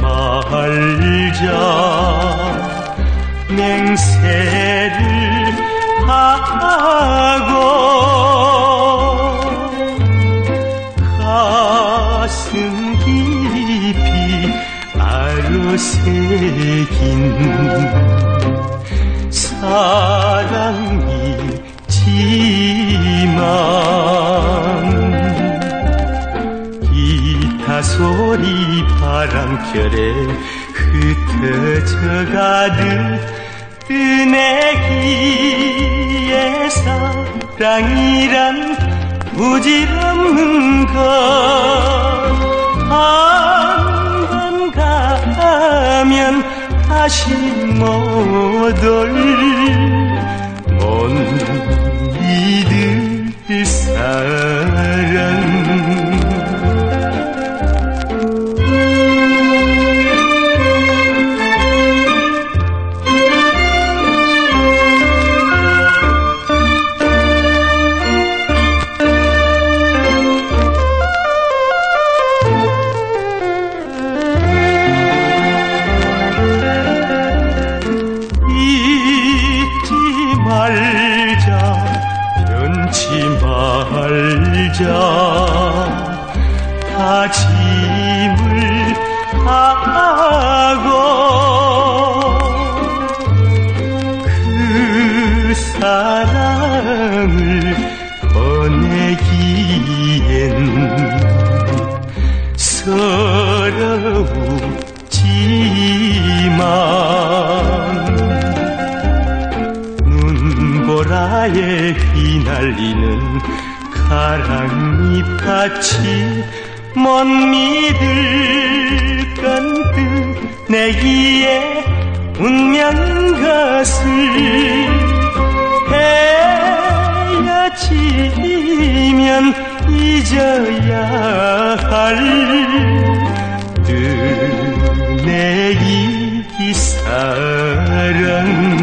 말자. 맹세를 하고 가슴 깊이 아로새긴 사랑이 지 소리 바람결에 흩어져가듯 뜨내기에 사랑이란 부질없는 것한번 가면 다시 못 올 말자. 다 짐을 하고 그 사랑을 보내기엔 서러우지만 눈보라에 휘날리는 사랑잎같이 먼미 들간듯 내기에 운명 것을 헤어지면 잊어야 할그내이 사랑.